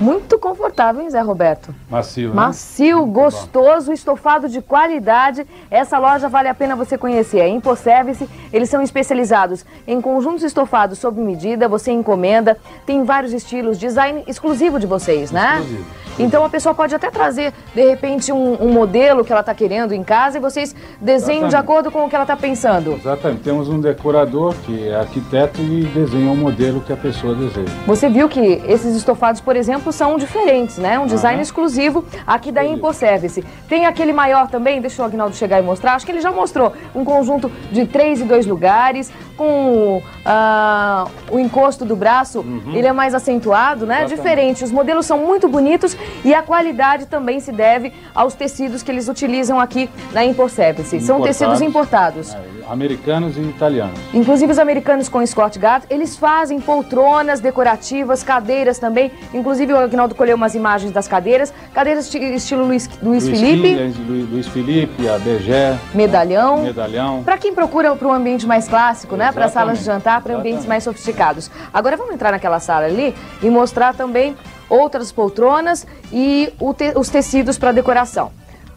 Muito confortável, hein, Zé Roberto? Macio, né? Macio, gostoso, estofado de qualidade. Essa loja vale a pena você conhecer. É Impo Service, eles são especializados em conjuntos estofados sob medida, você encomenda, tem vários estilos, design exclusivo de vocês, né? Exclusivo. Então a pessoa pode até trazer, de repente, um, um modelo que ela está querendo em casa e vocês desenham de Exatamente. acordo com o que ela está pensando. Exatamente. Temos um decorador que é arquiteto e desenha o modelo que a pessoa deseja. Você viu que esses estofados, por exemplo, são diferentes, né? Um design Aham. exclusivo aqui da Exclusivo. Impo Service. Tem aquele maior também, deixa o Agnaldo chegar e mostrar. Acho que ele já mostrou um conjunto de três e dois lugares, com ah, o encosto do braço, ele é mais acentuado, né? Uhum. Exatamente. Diferente. Os modelos são muito bonitos e a qualidade também se deve aos tecidos que eles utilizam aqui na Impo Service. São tecidos importados. É, americanos e italianos. Inclusive os americanos com Scott Gard, eles fazem poltronas decorativas, cadeiras também. Inclusive o Agnaldo colheu umas imagens das cadeiras. Cadeiras esti- estilo Luiz, Luiz Felipe, Luiz, Luiz, Luiz Felipe, a Begé, medalhão. medalhão. Para quem procura para um ambiente mais clássico, né? Para salas de jantar, para ambientes mais sofisticados. Agora vamos entrar naquela sala ali e mostrar também outras poltronas e te- os tecidos para decoração.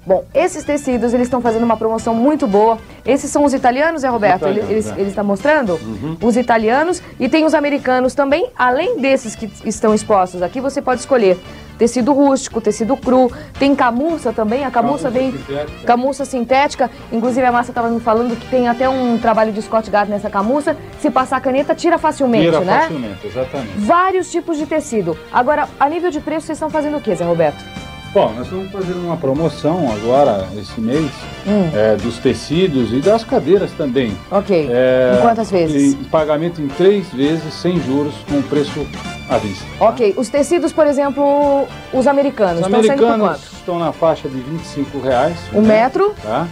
Bom, esses tecidos, eles estão fazendo uma promoção muito boa. Esses são os italianos, é Roberto? Ele- italianos, eles, é. eles estão mostrando? Os italianos e tem os americanos também. Além desses que estão expostos aqui, você pode escolher tecido rústico, tecido cru. Tem camurça também, a camurça Camurça vem... sintética. Camurça sintética, inclusive a Márcia estava me falando que tem até um trabalho de Scott Gard nessa camurça. Se passar a caneta, tira facilmente, Tira né? facilmente, exatamente. Vários tipos de tecido. Agora, a nível de preço, vocês estão fazendo o quê, Zé Roberto? Bom, nós estamos fazendo uma promoção agora, esse mês, Hum. é, dos tecidos e das cadeiras também. Ok. É, Em quantas vezes? em pagamento em três vezes, sem juros, com preço à vista. tá? Ok. Os tecidos, por exemplo, os americanos, Os estão americanos estão na faixa de 25 reais. Um metro. Tá?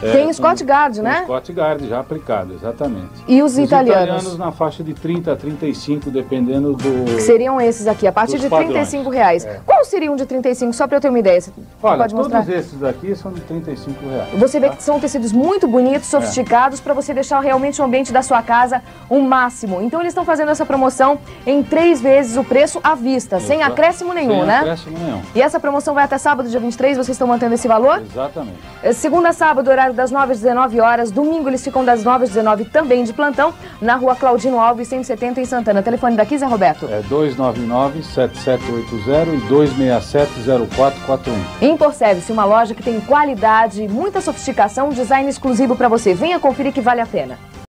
É, Tem Scott com né? Scott Guard já aplicado, exatamente. E os, Os italianos? na faixa de 30 a 35, dependendo do... Que seriam esses aqui, a partir de padrões. 35 reais. É. Qual seria um de 35, só para eu ter uma ideia? Você Olha, pode mostrar? todos esses daqui são de 35 reais. Você vê tá? que são tecidos muito bonitos, é. sofisticados, é. para você deixar realmente o ambiente da sua casa um máximo. Então eles estão fazendo essa promoção em três vezes o preço à vista, sem acréscimo nenhum, sem né? acréscimo nenhum. E essa promoção vai até sábado, dia 23, vocês estão mantendo esse valor? Exatamente. É, segunda a sábado, horário das 9 às 19 horas. Domingo eles ficam das 9 às 19 também de plantão, na rua Claudino Alves, 170 em Santana. Telefone daqui, Zé Roberto? É 299-7780 e 2 32670441. Imporserve-se, uma loja que tem qualidade, muita sofisticação, um design exclusivo para você. Venha conferir que vale a pena.